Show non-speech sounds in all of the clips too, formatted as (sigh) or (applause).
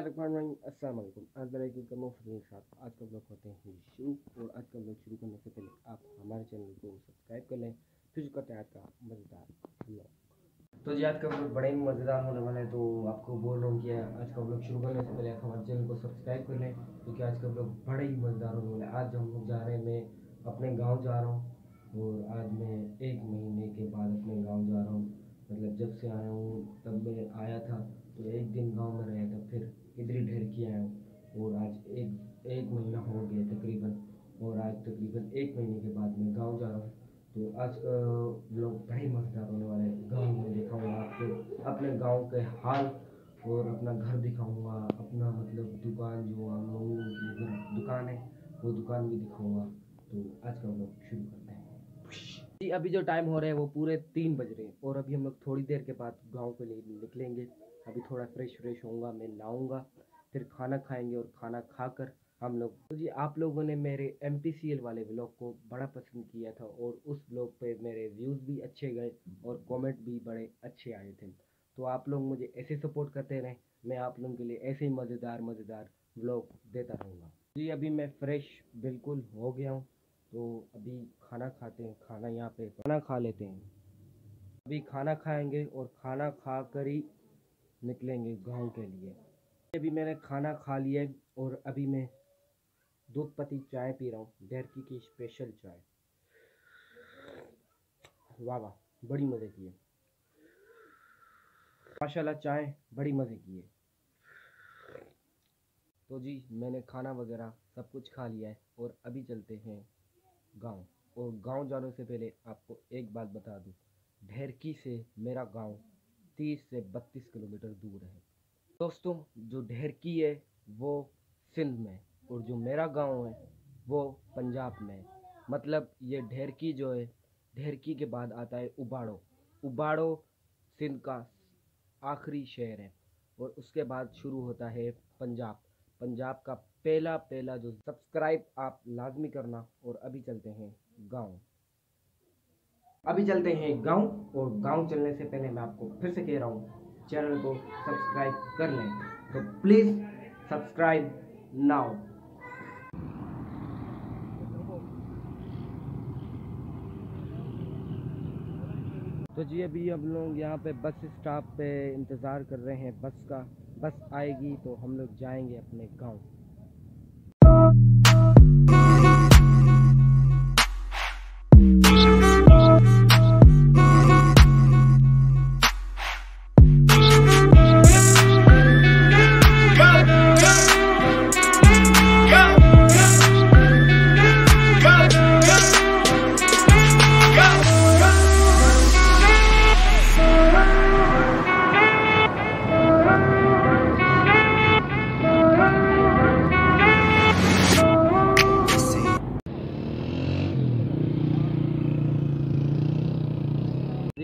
अस्सलाम आज का ब्लॉग करते हैं शुरू और आज का ब्लॉग शुरू करने से पहले आप हमारे चैनल को सब्सक्राइब कर लें। फिर करते हैं आज का मज़ेदार तो जी, आज का ब्लॉग बड़ा ही मज़ेदार होने वाला है तो आपको बोल रहा हूँ कि आज का ब्लॉग शुरू करने से पहले हमारे चैनल को सब्सक्राइब कर लें, क्योंकि आज का ब्लॉग बड़ा ही मज़ेदार होने वाला है। आज हम लोग जा रहे हैं, मैं अपने गाँव जा रहा हूँ और आज मैं एक महीने के बाद अपने गाँव जा रहा हूँ। मतलब जब से आया हूँ, तब मैं आया था तो एक दिन गाँव में रहा था, फिर इधर ढेर किया हूँ। और आज एक एक महीना हो गया तकरीबन, और आज तकरीबन एक महीने के बाद मैं गाँव जा रहा हूँ। तो आज का ब्लॉग बड़ा मज़ेदार होने वाला है। गाँव में दिखाऊँगा आपको, अपने गाँव के हाल और अपना घर दिखाऊँगा। अपना मतलब दुकान जो हम लोगों दुकान है, वो दुकान भी दिखाऊँगा। तो आज का ब्लॉग शुरू करते हैं। जी, अभी जो टाइम हो रहा है वो पूरे तीन बज रहे हैं। और अभी हम लोग थोड़ी देर के बाद गाँव के लिए निकलेंगे। अभी थोड़ा फ्रेश फ्रेश होऊँगा, मैं नहाऊँगा, फिर खाना खाएँगे और खाना खाकर हम लोग तो जी, आप लोगों ने मेरे एमपीसीएल वाले ब्लॉग को बड़ा पसंद किया था और उस ब्लॉग पे मेरे व्यूज़ भी अच्छे गए और कमेंट भी बड़े अच्छे आए थे। तो आप लोग मुझे ऐसे सपोर्ट करते रहें, मैं आप लोगों के लिए ऐसे ही मज़ेदार मज़ेदार ब्लॉग देता रहूँगा। जी, अभी मैं फ़्रेश बिल्कुल हो गया हूँ तो अभी खाना खाते हैं, खाना यहाँ पे खाना खा लेते हैं। अभी खाना खाएँगे और खाना खा कर ही निकलेंगे गाँव के लिए। अभी मैंने खाना खा लिया और अभी मैं दूध पत्ती चाय पी रहा हूँ। डेरकी की स्पेशल चाय। वाह वाह, बड़ी मज़े की है माशाल्लाह, चाय बड़ी मज़े की है तो जी, मैंने खाना वगैरह सब कुछ खा लिया है और अभी चलते हैं गाँव। और गाँव जाने से पहले आपको एक बात बता दूँ। ढेरकी से मेरा गाँव 30 से 32 किलोमीटर दूर है। दोस्तों, जो ढेरकी है, वो सिंध में और जो मेरा गाँव है, वो पंजाब में मतलब ये ढेरकी जो है, ढेरकी के बाद आता है उबाड़ो। उबाड़ो सिंध का आखिरी शहर है और उसके बाद शुरू होता है पंजाब। पंजाब का पहला पहला जो सब्सक्राइब आप लाजमी करना और अभी चलते हैं गाँव। अभी चलते हैं गाँव, और गाँव चलने से पहले मैं आपको फिर से कह रहा हूँ, चैनल को सब्सक्राइब कर लें। तो प्लीज़ सब्सक्राइब नाउ तो जी, अभी हम लोग यहाँ पे बस स्टॉप पे इंतज़ार कर रहे हैं बस का। बस आएगी तो हम लोग जाएँगे अपने गाँव।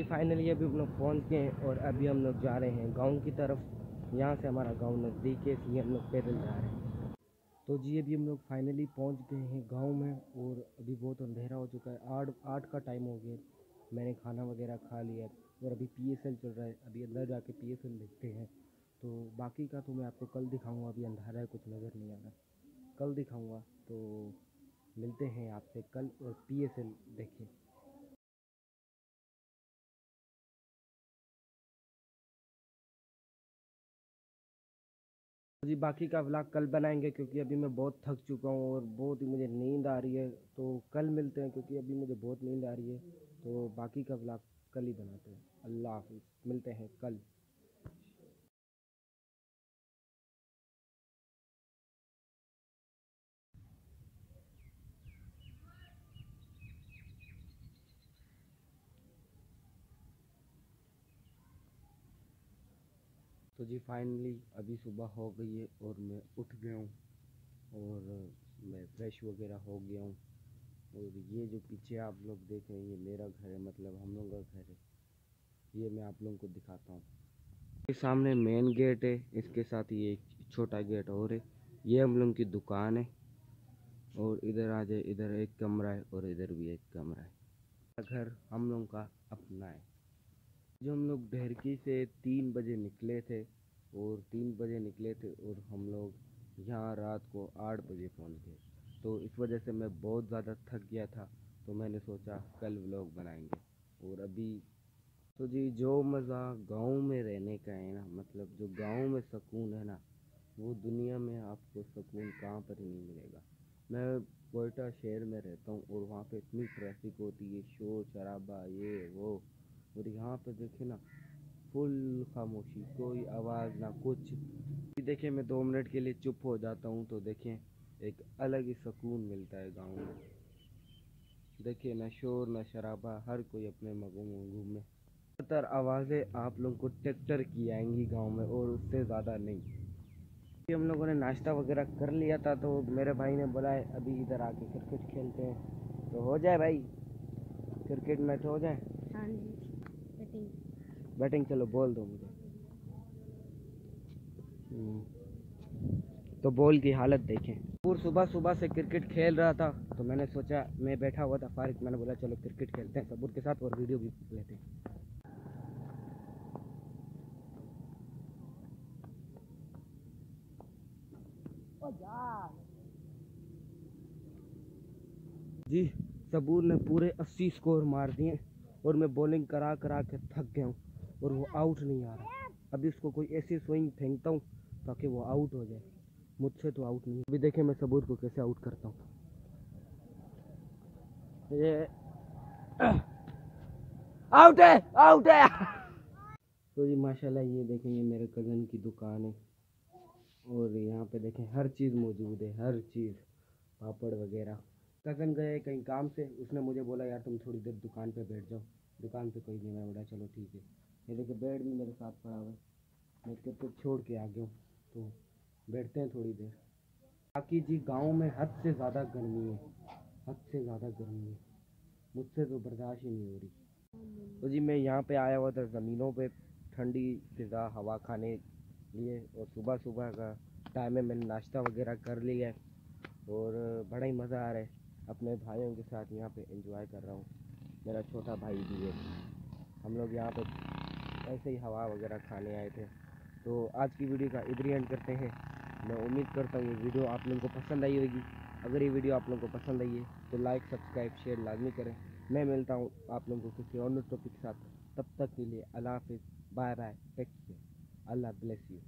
फाइनली अभी हम लोग पहुँच गए हैं और अभी हम लोग जा रहे हैं गाँव की तरफ़। यहाँ से हमारा गाँव नज़दीक है, इसलिए हम लोग पैदल जा रहे हैं। तो जी, अभी हम लोग फाइनली पहुँच गए हैं गाँव में और अभी बहुत अंधेरा हो चुका है। आठ आठ का टाइम हो गया मैंने खाना वगैरह खा लिया और अभी पीएसएल चल रहा है। अभी अंदर जाके पी देखते हैं। तो बाकी का तो मैं आपको कल दिखाऊँगा, अभी अंधारा है, कुछ नज़र नहीं आ रहा। कल दिखाऊँगा। तो मिलते हैं आपसे कल और पी एस एल देखें। जी, बाकी का व्लॉग कल बनाएँगे क्योंकि अभी मैं बहुत थक चुका हूँ और बहुत ही मुझे नींद आ रही है। तो कल मिलते हैं क्योंकि अभी मुझे बहुत नींद आ रही है। तो बाकी का व्लॉग कल ही बनाते हैं। अल्लाह हाफिज़। मिलते हैं कल। तो जी फाइनली अभी सुबह हो गई है और मैं उठ गया हूँ और मैं फ्रेश वगैरह हो गया हूँ। और ये जो पीछे आप लोग देख रहे हैं, ये मेरा घर है मतलब हम लोग का घर है। ये मैं आप लोगों को दिखाता हूँ। ये सामने मेन गेट है, इसके साथ ये एक छोटा गेट और है। ये हम लोग की दुकान है और इधर आ जाए, इधर एक कमरा है और इधर भी एक कमरा है। घर हम लोग का अपना है। जो हम लोग ढेरकी से तीन बजे निकले थे, और तीन बजे निकले थे, और हम लोग यहाँ रात को आठ बजे पहुँच गए। तो इस वजह से मैं बहुत ज़्यादा थक गया था तो मैंने सोचा कल व्लॉग बनाएँगे। और अभी तो जी, जो मज़ा गाँव में रहने का है ना मतलब जो गाँव में सुकून है ना, वो दुनिया में आपको सुकून कहाँ पर ही नहीं मिलेगा। मैं कोयटा शहर में रहता हूँ, और वहाँ पे इतनी ट्रैफ़िक होती है शोर शराबा ये, वो। और यहाँ पे देखे ना, फुल खामोशी, कोई आवाज़ ना कुछ। देखिए मैं दो मिनट के लिए चुप हो जाता हूँ तो देखें, एक अलग ही सुकून मिलता है गाँव में। देखिए ना शोर, ना शराबा, हर कोई अपने मगों में में ज़्यादातर आवाज़ें आप लोगों को ट्रैक्टर की आएँगी गाँव में, और उससे ज़्यादा नहीं। कि हम लोगों ने नाश्ता वगैरह कर लिया था तो मेरे भाई ने बोला अभी इधर आके क्रिकेट खेलते हैं। तो हो जाए भाई? क्रिकेट मैच हो जाए? हाँ जी। बैटिंग चलो बोल दो मुझे। हम्म, तो बॉल की हालत देखें। और सुबह सुबह से क्रिकेट खेल रहा था तो मैंने सोचा मैं बैठा हुआ था फारिक मैंने बोला चलो क्रिकेट खेलते हैं। सबूर के साथ और वीडियो भी लेते हैं। जी सबूर ने पूरे 80 स्कोर मार दिए और मैं बॉलिंग करा करा के थक गया हूँ। और वो आउट नहीं आ रहा। अभी उसको कोई ऐसी स्विंग फेंकता हूँ ताकि वो आउट हो जाए। मुझसे तो आउट नहीं। अभी देखें मैं सबूर को कैसे आउट करता हूँ। ये (clears throat) आउट है आउट है। तो जी, माशाल्लाह, ये देखें, ये मेरे कज़न की दुकान है। और यहाँ पे देखें, हर चीज़ मौजूद है, हर चीज़। पापड़ वगैरह। कज़न गए कहीं काम से, उसने मुझे बोला, यार, तुम थोड़ी देर दुकान पे बैठ जाओ। दुकान पे कोई नहीं मैं बोला, चलो, ठीक है। ये देखिए, बेड भी मेरे साथ पड़ा हुआ है। मैं क्रिकेट छोड़ के आ गया हूँ तो बैठते हैं थोड़ी देर। बाकी जी, गाँव में हद से ज़्यादा गर्मी है, हद से ज़्यादा गर्मी है। मुझसे तो बर्दाश्त ही नहीं हो रही। तो जी, मैं यहाँ पे आया हुआ था, ज़मीनों पे ठंडी, फिज़ा, हवा खाने लिए, और सुबह सुबह का टाइम है मैंने नाश्ता वगैरह कर लिया है, और बड़ा ही मज़ा आ रहा है। अपने भाइयों के साथ यहाँ पे एंजॉय कर रहा हूँ। मेरा छोटा भाई भी है। हम लोग यहाँ पे ऐसे ही हवा वगैरह खाने आए थे। तो आज की वीडियो का इधर ही एंड करते हैं। मैं उम्मीद करता हूँ ये वीडियो आप लोगों को पसंद आई होगी। अगर ये वीडियो आप लोगों को पसंद आई है तो लाइक सब्सक्राइब शेयर लाजमी करें। मैं मिलता हूँ आप लोगों को किसी और टॉपिक के साथ। तब तक के लिए अल्लाह हाफिज़। Bye bye take care Allah bless you